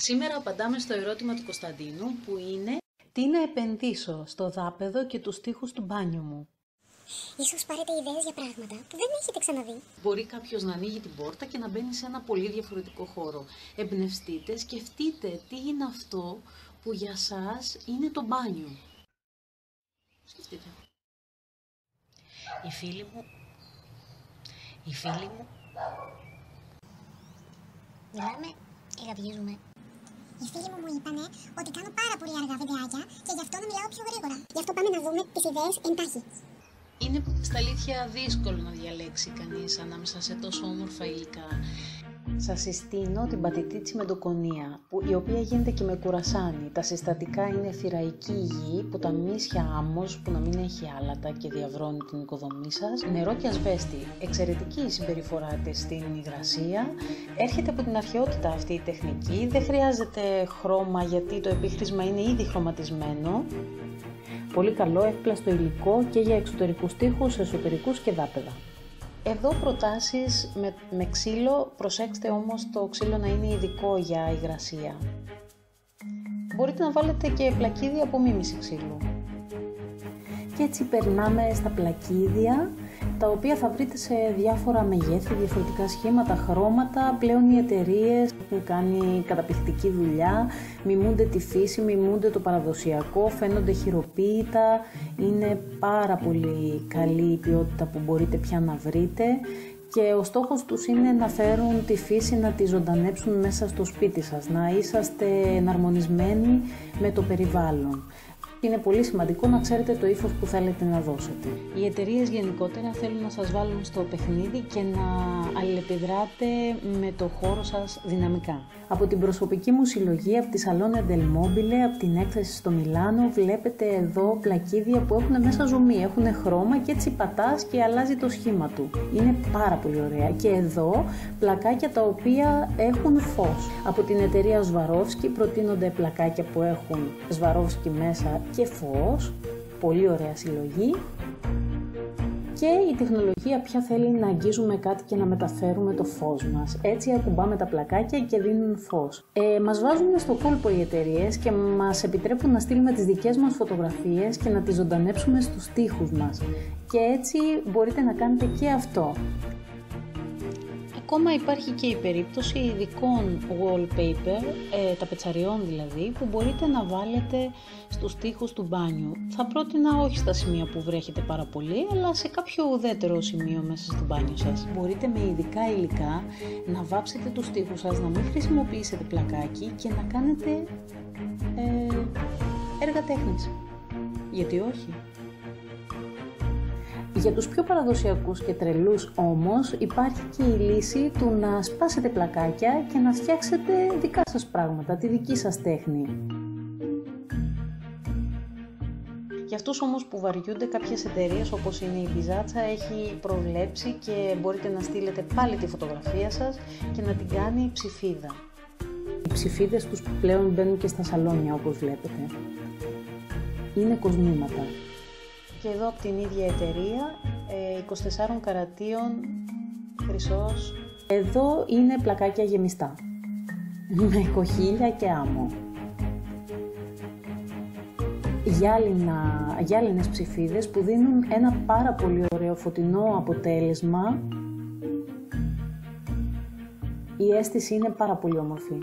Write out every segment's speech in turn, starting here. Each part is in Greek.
Σήμερα απαντάμε στο ερώτημα του Κωνσταντίνου που είναι Τι να επενδύσω στο δάπεδο και τους τοίχους του μπάνιου μου; Ίσως πάρετε ιδέες για πράγματα που δεν έχετε ξαναδεί. Μπορεί κάποιος να ανοίγει την πόρτα και να μπαίνει σε ένα πολύ διαφορετικό χώρο. Εμπνευστείτε, σκεφτείτε τι είναι αυτό που για σας είναι το μπάνιο; Σκεφτείτε. Οι φίλοι μου... Οι φίλοι μου... Μιλάμε ή γαβγίζουμε. Οι φίλοι μου μου είπανε ότι κάνω πάρα πολύ αργά βιντεάκια και γι' αυτό να μιλάω πιο γρήγορα. Γι' αυτό πάμε να δούμε τις ιδέες εντάχει. Είναι στα αλήθεια δύσκολο να διαλέξει κανείς ανάμεσα σε τόσο όμορφα υλικά. Σας συστήνω την πατητίτσι με ντοκονία, που, η οποία γίνεται και με κουρασάνι. Τα συστατικά είναι θηραϊκή γη, ποταμίσια άμμος που να μην έχει άλατα και διαβρώνει την οικοδομή σας, νερό και ασβέστη. Εξαιρετική η συμπεριφορά της στην υγρασία. Έρχεται από την αρχαιότητα αυτή η τεχνική, δεν χρειάζεται χρώμα γιατί το επίχρησμα είναι ήδη χρωματισμένο. Πολύ καλό εύπλαστο υλικό και για εξωτερικούς τοίχους, εσωτερικούς και δάπεδα. Εδώ προτάσεις με, με ξύλο, προσέξτε όμως το ξύλο να είναι ειδικό για υγρασία. Μπορείτε να βάλετε και πλακίδια από μίμηση ξύλου. Και έτσι περνάμε στα πλακίδια, τα οποία θα βρείτε σε διάφορα μεγέθη, διαφορετικά σχήματα, χρώματα. Πλέον οι εταιρείες έχουν κάνει καταπληκτική δουλειά, μιμούνται τη φύση, μιμούνται το παραδοσιακό, φαίνονται χειροποίητα, είναι πάρα πολύ καλή η ποιότητα που μπορείτε πια να βρείτε. Και ο στόχος τους είναι να φέρουν τη φύση να τη ζωντανέψουν μέσα στο σπίτι σας, να είσαστε εναρμονισμένοι με το περιβάλλον είναι πολύ σημαντικό να ξέρετε το ύφος που θέλετε να δώσετε. Οι εταιρείες γενικότερα θέλουν να σας βάλουν στο παιχνίδι και να αλληλεπιδράτε με το χώρο σας δυναμικά. Από την προσωπική μου συλλογή, από τη Salone del Mobile, από την έκθεση στο Μιλάνο, βλέπετε εδώ πλακίδια που έχουν μέσα ζουμί, έχουν χρώμα και έτσι πατάς και αλλάζει το σχήμα του. Είναι πάρα πολύ ωραία. Και εδώ πλακάκια τα οποία έχουν φως. Από την εταιρεία Swarovski προτείνονται πλακάκια που έχουν Swarovski μέσα και φως, πολύ ωραία συλλογή και η τεχνολογία πια θέλει να αγγίζουμε κάτι και να μεταφέρουμε το φως μας. Έτσι ακουμπάμε τα πλακάκια και δίνουν φως. Ε, μας βάζουν στο κόλπο οι εταιρείες και μας επιτρέπουν να στείλουμε τις δικές μας φωτογραφίες και να τις ζωντανέψουμε στους τοίχους μας. Και έτσι μπορείτε να κάνετε και αυτό. Ακόμα υπάρχει και η περίπτωση ειδικών wallpaper, ε, ταπετσαριών δηλαδή, που μπορείτε να βάλετε στους τοίχους του μπάνιου. Θα πρότεινα όχι στα σημεία που βρέχετε πάρα πολύ, αλλά σε κάποιο ουδέτερο σημείο μέσα στο μπάνιο σας. Μπορείτε με ειδικά υλικά να βάψετε τους τοίχους σας, να μην χρησιμοποιήσετε πλακάκι και να κάνετε ε, έργα τέχνης. Γιατί όχι; Για τους πιο παραδοσιακούς και τρελούς όμως υπάρχει και η λύση του να σπάσετε πλακάκια και να φτιάξετε δικά σας πράγματα, τη δική σας τέχνη. Για αυτούς όμως που βαριούνται κάποιες εταιρείες όπως είναι η Bizacha έχει προβλέψει και μπορείτε να στείλετε πάλι τη φωτογραφία σας και να την κάνει ψηφίδα. Οι ψηφίδες τους πλέον μπαίνουν και στα σαλόνια όπως βλέπετε. Είναι κοσμήματα και εδώ από την ίδια εταιρεία 24 ε, καρατίων χρυσός. Εδώ είναι πλακάκια γεμιστά με κοχύλια και άμμο. Γυάλινα, γυάλινες ψηφίδες που δίνουν ένα πάρα πολύ ωραίο φωτεινό αποτέλεσμα η αίσθηση είναι πάρα πολύ όμορφη.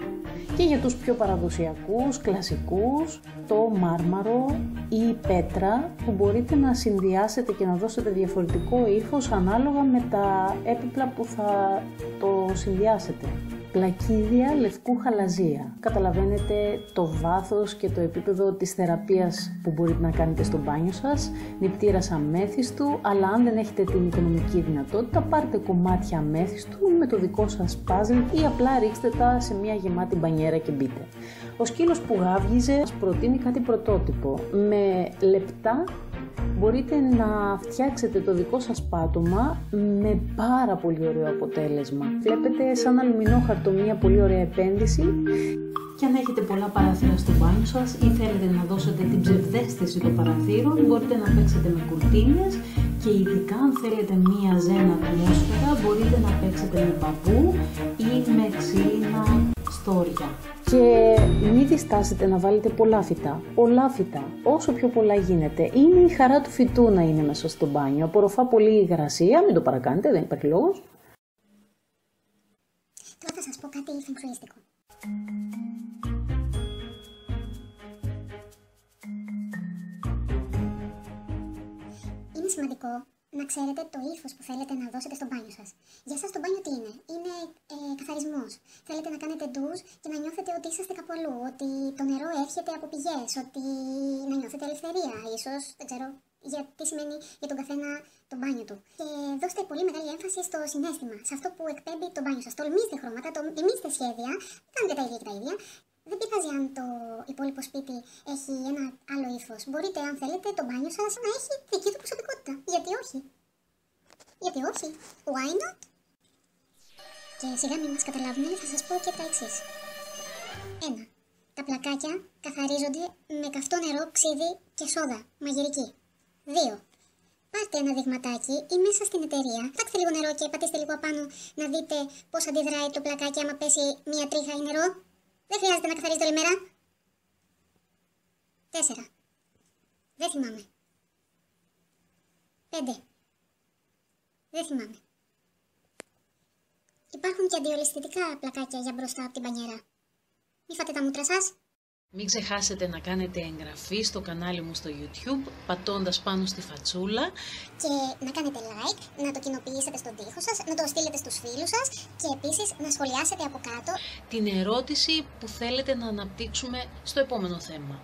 Και για τους πιο παραδοσιακούς, κλασικούς, το μάρμαρο ή η πέτρα που μπορείτε να συνδυάσετε και να δώσετε διαφορετικό ύφος ανάλογα με τα έπιπλα που θα το συνδυάσετε πλακίδια λευκού χαλαζία. Καταλαβαίνετε το βάθος και το επίπεδο της θεραπείας που μπορείτε να κάνετε στο μπάνιο σας, νηπτήρας αμέθιστου, αλλά αν δεν έχετε την οικονομική δυνατότητα, πάρτε κομμάτια αμέθιστου με το δικό σας πάζλ ή απλά ρίξτε τα σε μια γεμάτη μπανιέρα και μπείτε. Ο σκύλος που γάβγιζε προτείνει κάτι πρωτότυπο, με λεπτά μπορείτε να φτιάξετε το δικό σας πάτωμα με πάρα πολύ ωραίο αποτέλεσμα. Βλέπετε σαν αλουμινόχαρτο μια πολύ ωραία επένδυση και αν έχετε πολλά παράθυρα στο μπάνιο σας ή θέλετε να δώσετε την ψευδέστηση των παραθύρων, μπορείτε να παίξετε με κουρτίνες και ειδικά αν θέλετε μία ζένα ατμόσφαιρα, μπορείτε να παίξετε με παππού ή με ξύλινα στόρια. Και μην διστάσετε να βάλετε πολλά φυτά. Πολλά φυτά. Όσο πιο πολλά γίνεται. Είναι η χαρά του φυτού να είναι μέσα στο μπάνιο. Απορροφά πολύ υγρασία, μην το παρακάνετε, δεν υπάρχει λόγος. Τώρα θα σας πω κάτι φεγγουιστικό. Είναι σημαντικό να ξέρετε το ύφος που θέλετε να δώσετε στο μπάνιο σας. Για εσά το μπάνιο τι είναι, Είναι ε, καθαρισμό. Θέλετε να κάνετε ντουζ και να νιώθετε ότι είσαστε κάπου αλλού, ότι το νερό έρχεται από πηγές, ότι να νιώθετε ελευθερία, ίσως, δεν ξέρω για τι σημαίνει για τον καθένα το μπάνιο του. Και δώστε πολύ μεγάλη έμφαση στο συνέστημα, σε αυτό που εκπέμπει το μπάνιο σας. Τολμήστε χρώματα, τολμήστε σχέδια, κάντε τα ίδια και τα ίδια. Δεν πειράζει αν το υπόλοιπο σπίτι έχει ένα άλλο ύφος. Μπορείτε, αν θέλετε, το μπάνιο σας να έχει δική του προσωπικότητα. Γιατί όχι; Γιατί όχι; Why not? Και σιγά μην μα καταλάβουν, θα σας πω και τα εξής. Ένα. Τα πλακάκια καθαρίζονται με καυτό νερό, ξύδι και σόδα, μαγειρική. 2. Πάρτε ένα δειγματάκι ή μέσα στην εταιρεία, φτιάξτε λίγο νερό και πατήστε λίγο απάνω να δείτε πώς αντιδράει το πλακάκι άμα πέσει μία τρίχα ή νερό. Δεν χρειάζεται να καθαρίζετε όλη μέρα. 4. Δεν θυμάμαι. 5. Δεν θυμάμαι. Υπάρχουν και αντιολισθητικά πλακάκια για μπροστά από την πανιέρα. Μη φάτε τα μούτρα σας. Μην ξεχάσετε να κάνετε εγγραφή στο κανάλι μου στο YouTube πατώντας πάνω στη φατσούλα και να κάνετε like, να το κοινοποιήσετε στον τοίχο σας, να το στείλετε στους φίλους σας και επίσης να σχολιάσετε από κάτω την ερώτηση που θέλετε να αναπτύξουμε στο επόμενο θέμα.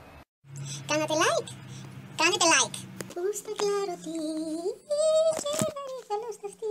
Κάνατε like! Κάνετε like! Πού στα κλάρωτη, θέλω στα αυτή...